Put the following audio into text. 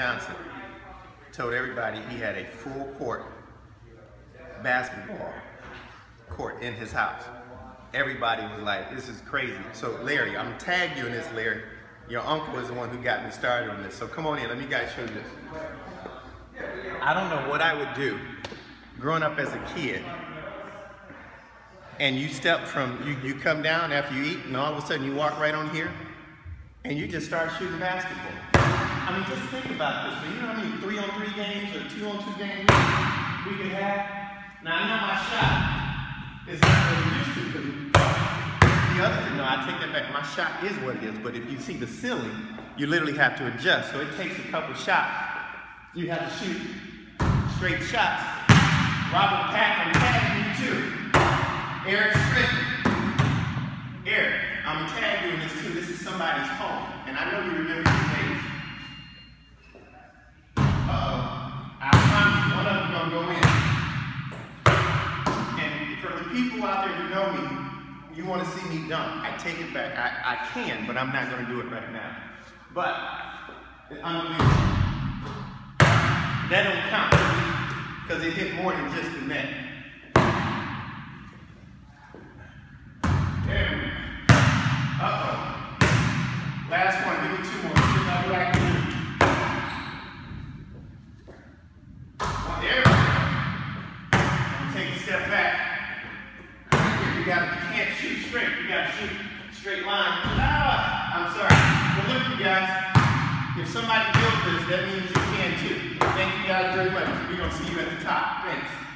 Johnson told everybody he had a full court basketball court in his house. Everybody was like, this is crazy. So Larry, I'm gonna tag you in this, Larry. Your uncle is the one who got me started on this. So come on in, let me guys show you this. I don't know what I would do growing up as a kid and you step from, you, you come down after you eat and all of a sudden you walk right on here and you just start shooting basketball. I mean, just think about this. You know how many three on three games or two on two games we can have? Now, I know my shot is not what it used to because the other thing, no, I take that back. My shot is what it is, but if you see the ceiling, you literally have to adjust. So it takes a couple shots. You have to shoot straight shots. Robert Pack, I'm tagging you too. Eric, I'm gonna you this too. This is somebody's home, and I know you remember these names. Uh-oh. I promise one of them gonna go in. And for the people out there who know me, you want to see me dunk. I take it back. I, I can, but I'm not gonna do it right now. But it's unbelievable. That don't count because it hit more than just the net. There we go. Uh-oh. Last one. Give me two more. See how what I can do. Oh, there we go. I'm take a step back. You gotta, you can't shoot straight. You gotta shoot straight line. Ah, I'm sorry. But look, you guys. If somebody built this, that means you can too. Thank you guys very much. We're gonna see you at the top. Thanks.